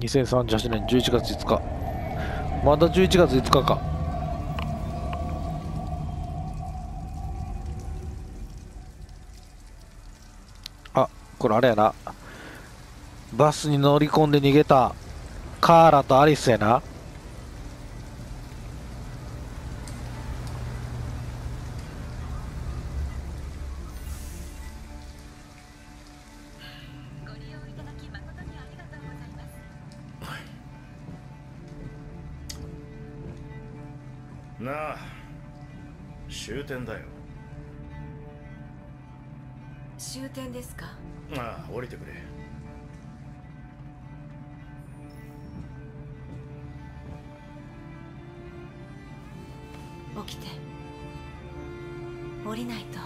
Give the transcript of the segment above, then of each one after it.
2038年11月5日まだ11月5日か。あこれあれやな。バスに乗り込んで逃げたカーラとアリスやな。降りないと。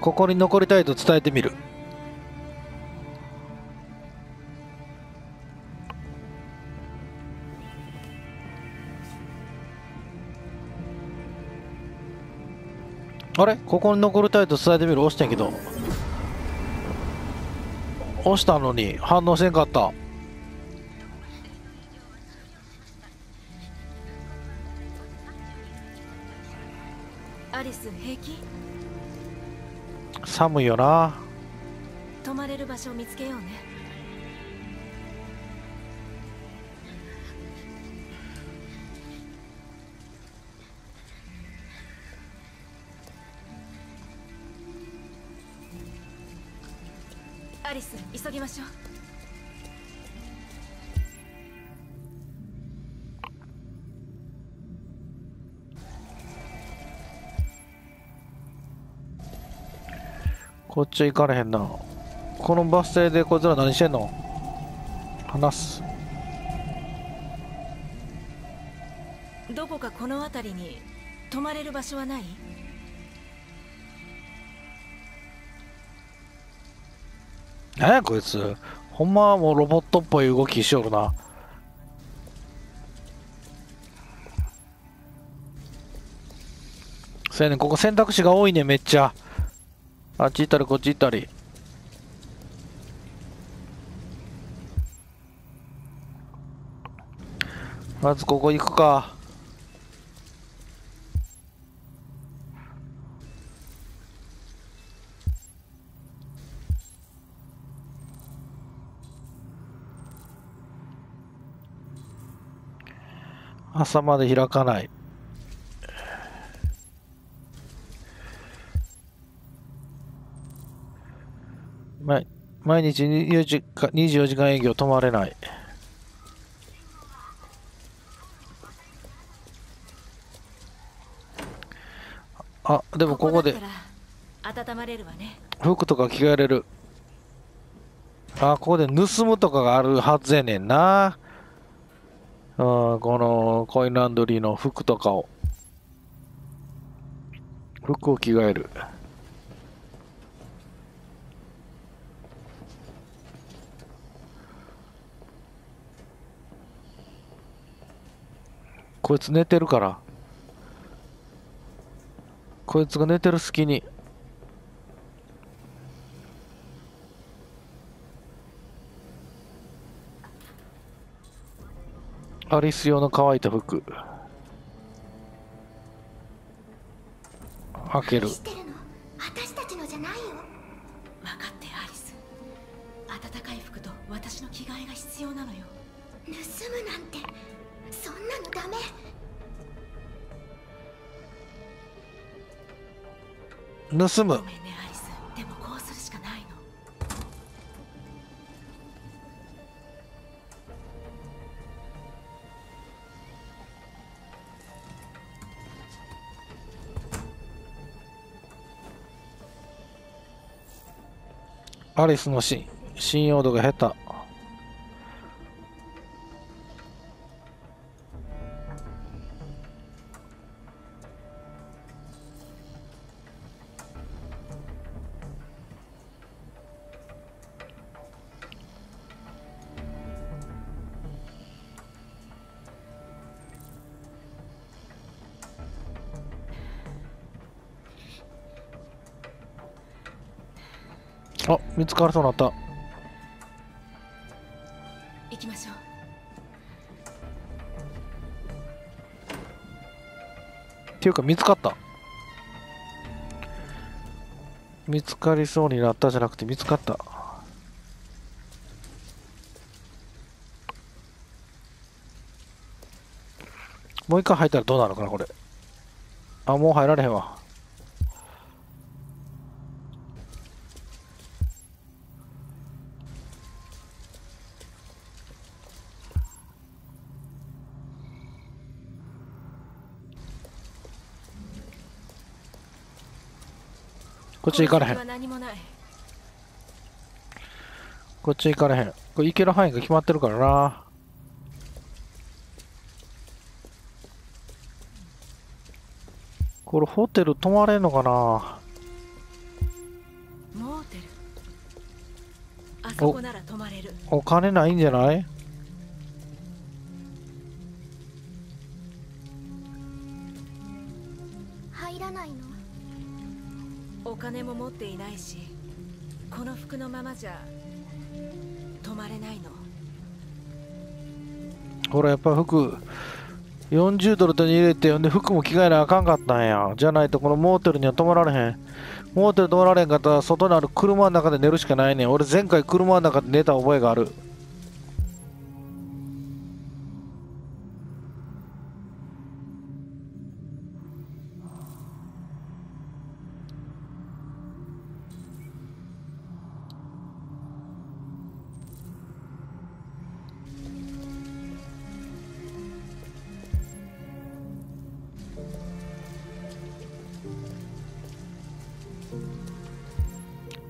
ここに残りたいと伝えてみる。あれ？ここに残りたいと伝えてみる？押してんけど。押したのに反応せんかった。アリス平気？寒いよな。泊まれる場所を見つけようね急ぎましょう。こっち行かれへんな。このバス停でこいつら何してんの？話す。どこかこの辺りに泊まれる場所はない？何やこいつ。ほんまはもうロボットっぽい動きしよるな。そやね。んここ選択肢が多いね。めっちゃ。あっち行ったりこっち行ったり。まずここ行くか。朝まで開かない。毎毎日24時間 ,24 時間営業止まれない。あでもここで温まれるわね。服とか着替えれる。あここで盗むとかがあるはずやねんなうんこのコインランドリーの服とかを。服を着替える。こいつ寝てるから。こいつが寝てる隙に。アリス用の乾いた服。開ける。何してるの？私たちのじゃないよ。分かってアリス。暖かい服と私の着替えが必要なのよ。盗むなんてそんなのダメ。盗むアリスのし信用度が減った見つかりそうになった。行きましょう。っていうか見つかった。見つかりそうになったじゃなくて見つかった。もう一回入ったらどうなるのかなこれ。あもう入られへんわこっち行かれへん。こっち行かれへん。これ行ける範囲が決まってるからな。これホテル泊まれんのかな。モーテル。あそこなら泊まれる。お金ないんじゃない？お金も持っていないしこの服のままじゃ泊まれないの。ほらやっぱ服40ドル手に入れてほんで服も着替えなあかんかったんや。じゃないとこのモーテルには泊まられへん。モーテル泊まられへんかったら外にある車の中で寝るしかないねん。俺前回車の中で寝た覚えがある。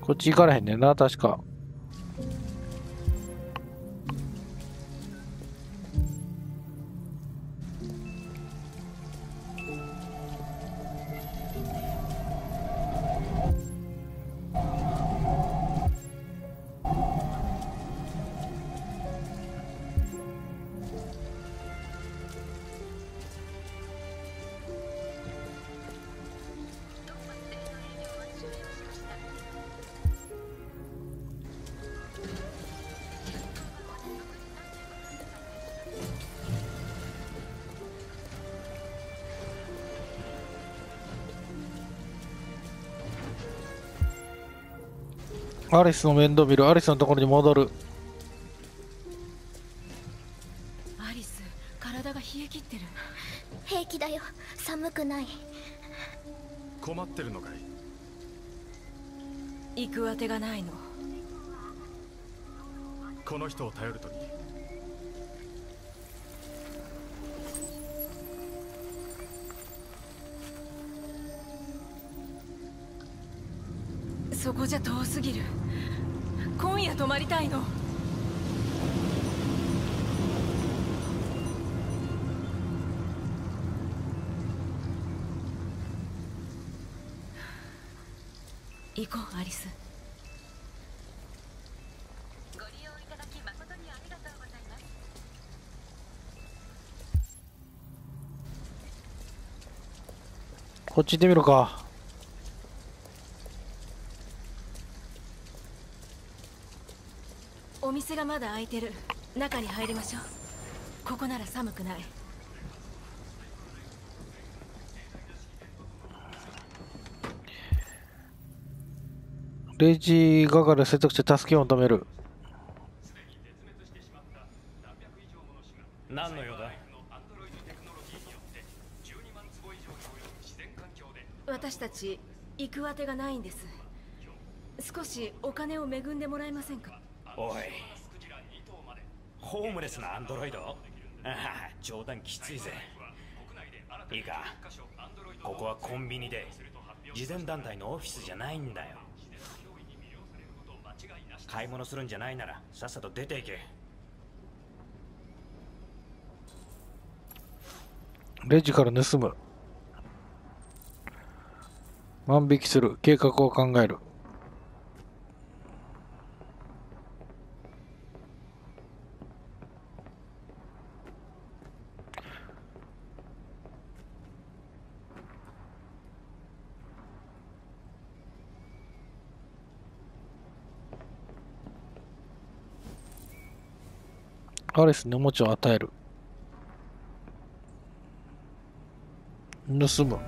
こっち行かれへんねんな確か。アリスの面倒見る。アリスのところに戻る。アリス体が冷え切ってる。平気だよ。寒くない。困ってるのかい？行くあてがないの。この人を頼るといい。そこじゃ遠すぎる泊まりたいの。行こうアリス。ご利用いただき誠にありがとうございます。こっち行ってみるかお店がまだ開いてる。中に入りましょう。ここなら寒くない。レジ係を説得して助けを求める。何の用だ？私たち行くあてがないんです。少しお金を恵んでもらえませんか？おいホームレスなアンドロイド？あ あ冗談きついぜ。いいか。ここはコンビニで慈善団体のオフィスじゃないんだよ。買い物するんじゃないならさっさと出ていけ。レジから盗む。万引きする。計画を考える。アリスにおもちゃを与える。盗む。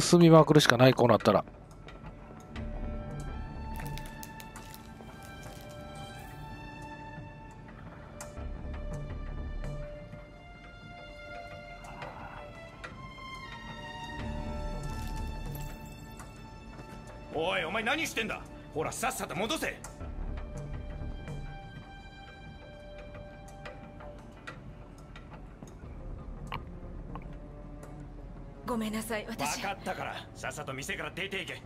盗みまくるしかないこうなったら。してんだ。ほらさっさと戻せ。ごめんなさい私。分かったから。さっさと店から出ていけ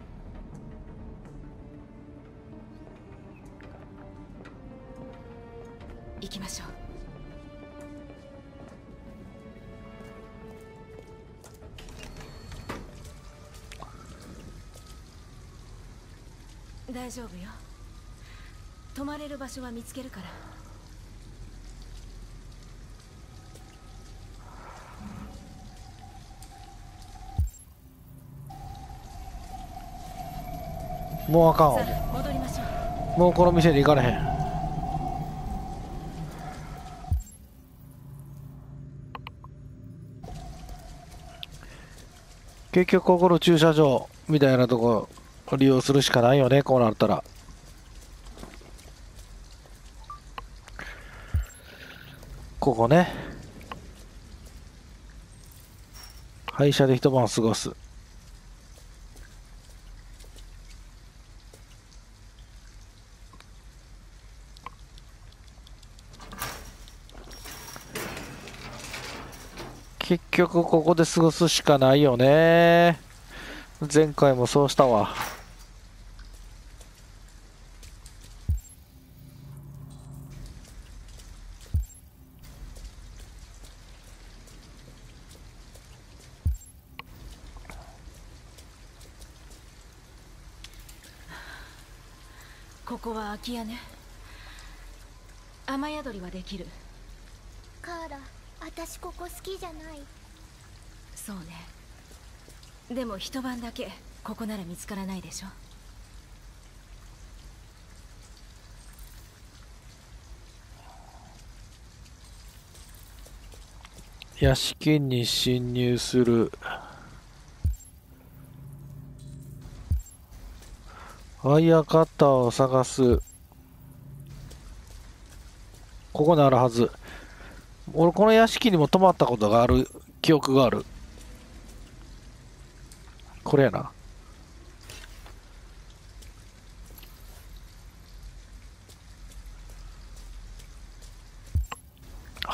丈夫よ。泊まれる場所は見つけるから。もうあかん戻りましょう。もうこの店に行かれへん。結局ここの駐車場みたいなとこ利用するしかないよねこうなったら。ここね。廃車で一晩過ごす。結局ここで過ごすしかないよね。前回もそうしたわ。き家ね。雨宿りはできる。カーラ私ここ好きじゃない。そうね。でも一晩だけここなら見つからないでしょ。屋敷に侵入する。ワイヤーカッターを探すここにあるはず。俺この屋敷にも泊まったことがある。記憶がある。これやな。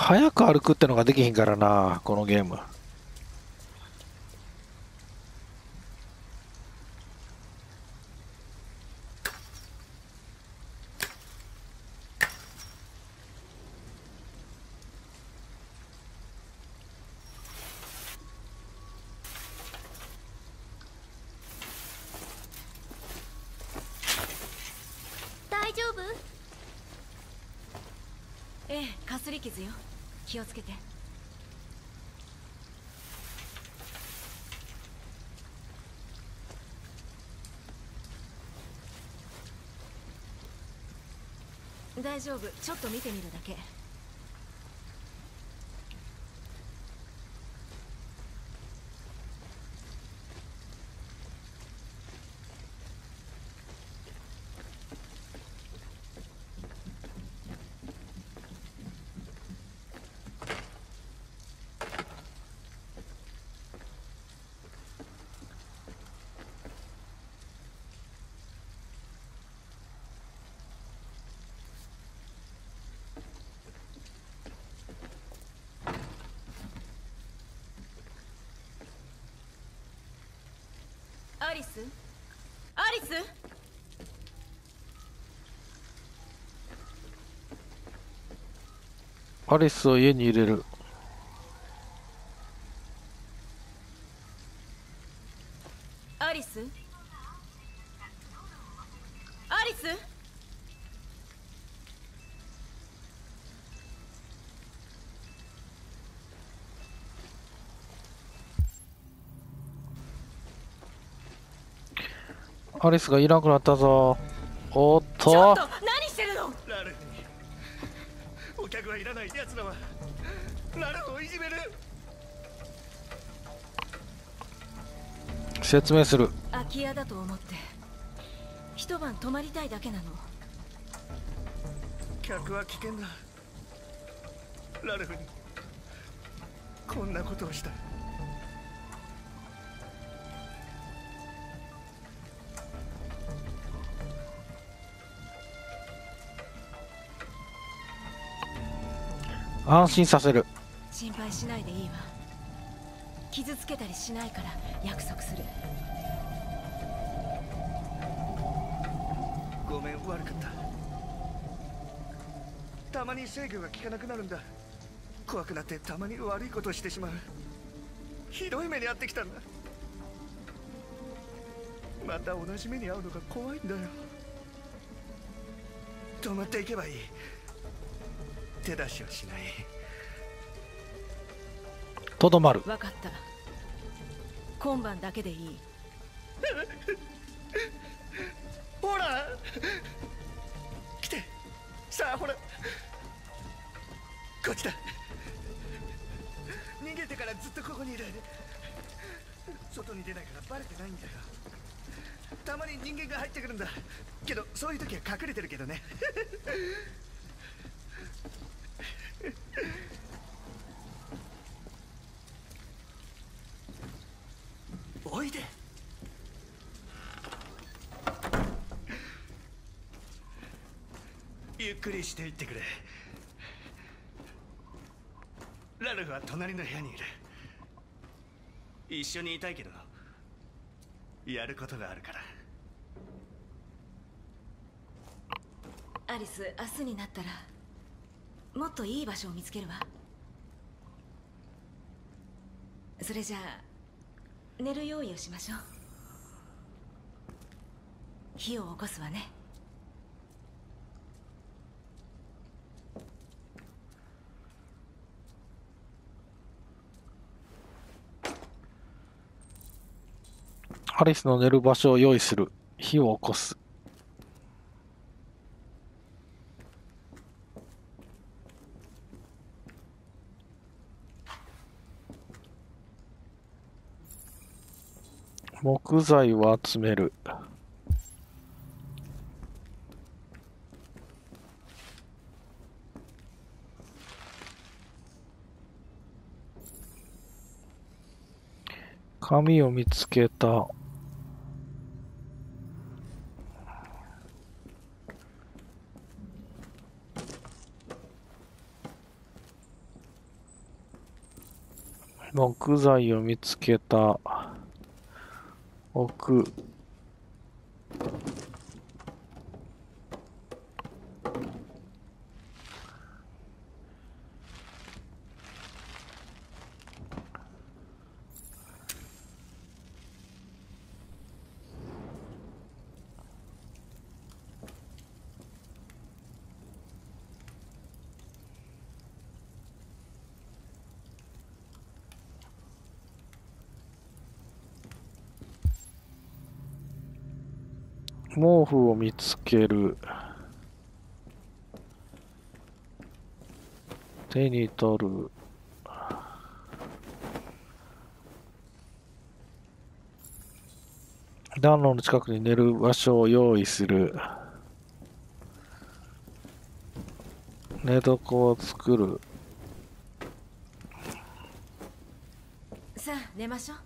早く歩くってのができひんからなこのゲーム大丈夫ええかすり傷よ気をつけて大丈夫。ちょっと見てみるだけ。リス？アリス？アリスを家に入れるアリスアリススアリスがいなくなったぞ。おっと。ちょっと何してるの？ラルフ。にお客はいらない奴らはラルフをいじめる。説明する。空き家だと思って一晩泊まりたいだけなの。客は危険だ。ラルフにこんなことをした安心させる。心配しないでいいわ。傷つけたりしないから約束する。ごめん悪かった。たまに制御が効かなくなるんだ。怖くなってたまに悪いことをしてしまう。ひどい目に遭ってきたんだ。また同じ目に遭うのが怖いんだよ。止まっていけばいい手出しはしない。とどまる。分かった。今晩だけでいい。ほら。来て。さあほら。こっちだ。逃げてからずっとここにいる。外に出ないからバレてないんだよ。たまに人間が入ってくるんだ。けどそういう時は隠れてるけどねおいでゆっくりしていってくれ。ラルフは隣の部屋にいる。一緒にいたいけどやることがあるから。アリス明日になったらもっといい場所を見つけるわ。それじゃあ寝る用意をしましょう。火を起こすわね。アリスの寝る場所を用意する。火を起こす。木材を集める。紙を見つけた。木材を見つけた。奥。く毛布を見つける。手に取る。暖炉の近くに寝る場所を用意する。寝床を作る。さあ寝ましょう。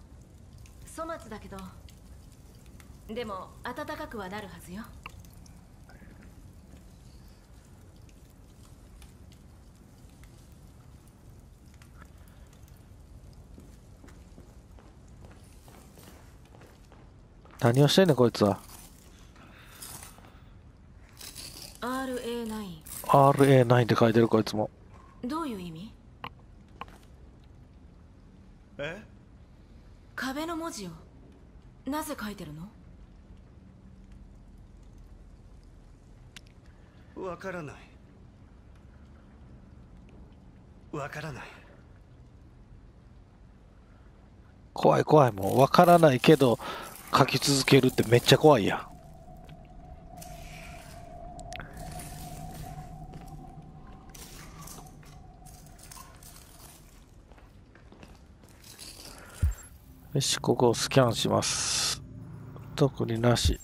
粗末だけど。でも暖かくはなるはずよ。何をしてんねんこいつは？RA9 RA9 って書いてるこいつも。どういう意味？え？壁の文字を。なぜ書いてるの？わからない。わからない。怖い怖い。もう分からないけど書き続けるってめっちゃ怖いやん。よしここをスキャンします。特になし。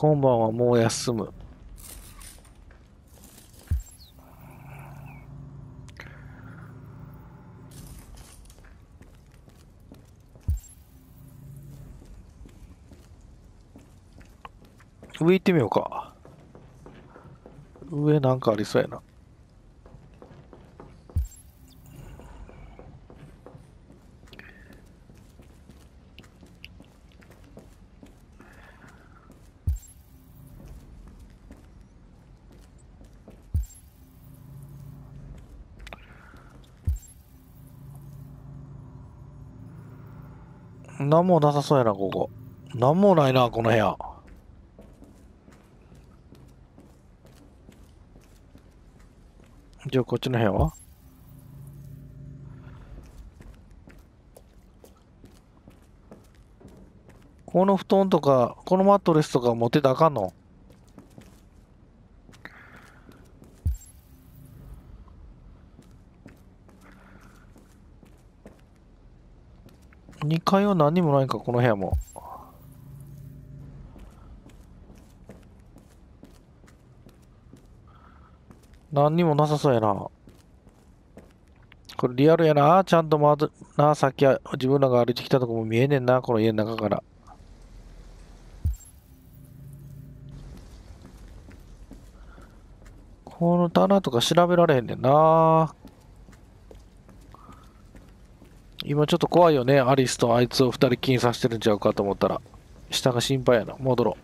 今晩はもう休む。上行ってみようか。上なんかありそうやな。何もなさそうやな、ここ。何もないな、この部屋。じゃあ、こっちの部屋は？この布団とか、このマットレスとか持ってたらあかんの？2階は何にもないか、この部屋も。何にもなさそうやな。これリアルやな。ちゃんとまず、な、さっき自分らが歩いてきたとこも見えねんな。この家の中から。この棚とか調べられへんねんな。今ちょっと怖いよね。アリスとあいつを二人気にさせてるんちゃうかと思ったら。下が心配やな。戻ろう。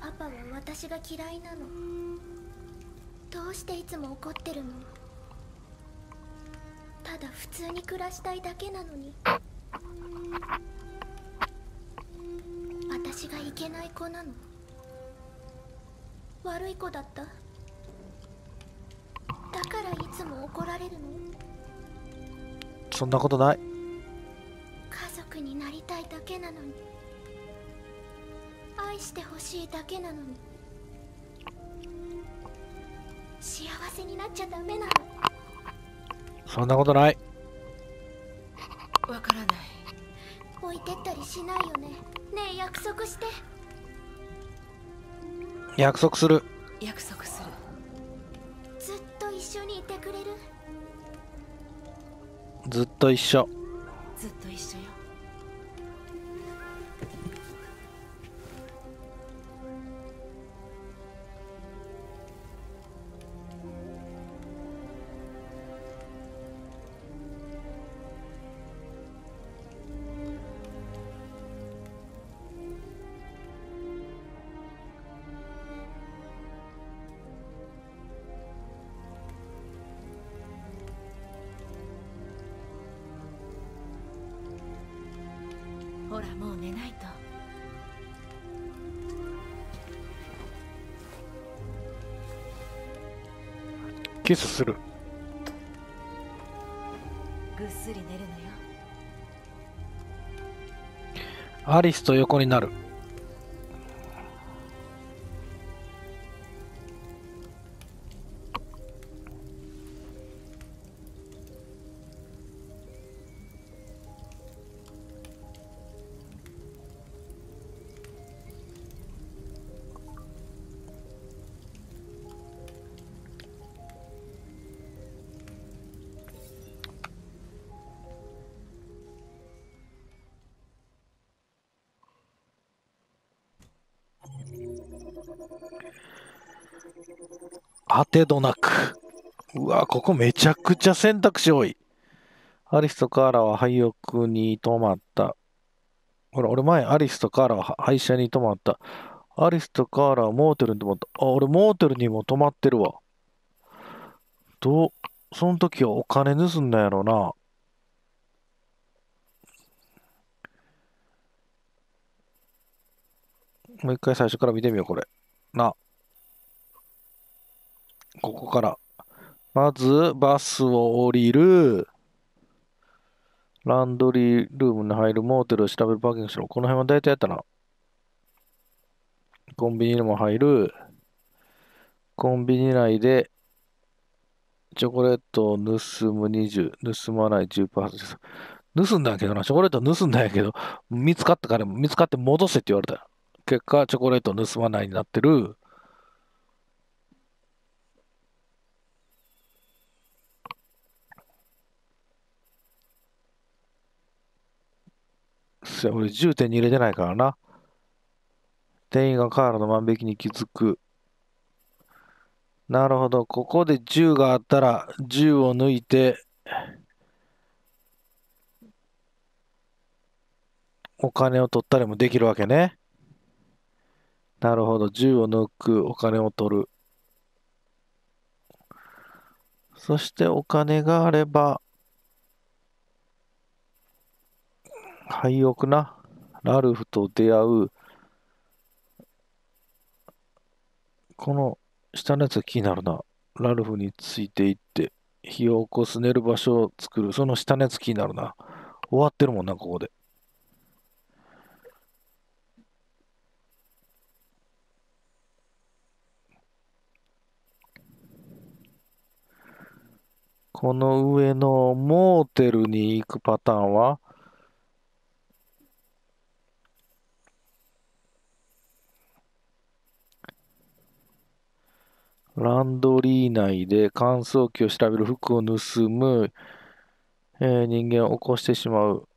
パパは私が嫌いなのどうしていつも怒ってるの？ただ普通に暮らしたいだけなのに私がいけない子なの。悪い子だった。だからいつも怒られるの？そんなことない。家族になりたいだけなのに。愛してほしいだけなのに。幸せになっちゃダメなの。そんなことない。わからない。置いてったりしないよねねえ約束して約束する。約束するずっと一緒にいてくれる？ずっと一緒。ずっと一緒よほらもう寝ないとキスする。ぐっすり寝るのよアリスと横になる。当てどなく。うわ、ここめちゃくちゃ選択肢多い。アリスとカーラは廃屋に泊まった。ほら、俺前アリスとカーラは廃車に泊まった。アリスとカーラはモーテルに泊まった。あ、俺モーテルにも泊まってるわ。どう、その時はお金盗んだやろな。もう一回最初から見てみよう、これ。な。ここから。まず、バスを降りる。ランドリールームに入る。モーテルを調べる。パーキングしろ。この辺は大体やったな。コンビニにも入る。コンビニ内でチョコレートを盗む20、盗まない10%です。盗んだやけどな、チョコレート盗んだんやけど、見つかったから、見つかって戻せって言われたよ。結果、チョコレート盗まないになってる。そや俺10点に入れてないからな。店員がカードの万引きに気づく。なるほど。ここで銃があったら、銃を抜いて、お金を取ったりもできるわけね。なるほど。銃を抜く、お金を取る。そしてお金があれば、廃屋な。ラルフと出会う。この下のやつが気になるな。ラルフについていって、火を起こす寝る場所を作る。その下のやつ気になるな。終わってるもんな、ここで。この上のモーテルに行くパターンは？ランドリー内で乾燥機を調べる服を盗む、えー、人間を起こしてしまう。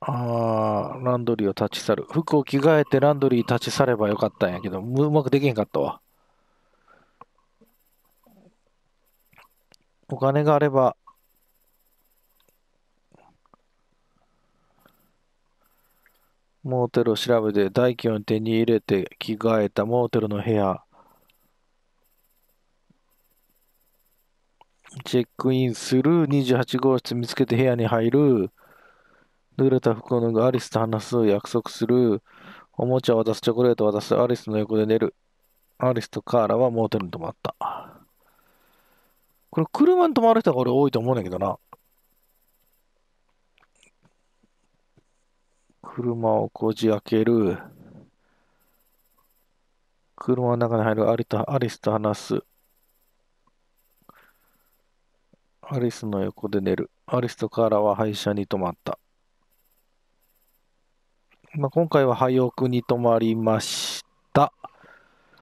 あー、ランドリーを立ち去る。服を着替えてランドリー立ち去ればよかったんやけど、うまくできへんかったわ。お金があれば、モーテルを調べて代金を手に入れて着替えたモーテルの部屋。チェックインする、28号室見つけて部屋に入る、濡れた服を脱ぐ、アリスと話す、約束する、おもちゃを渡す、チョコレートを渡す、アリスの横で寝る。アリスとカーラはモーテルに泊まった。これ車に泊まる人が俺多いと思うんだけどな。車をこじ開ける。車の中に入るアリとアリスと話す。アリスの横で寝る。アリスとカーラは廃車に泊まった。まあ、今回は廃屋に泊まりました。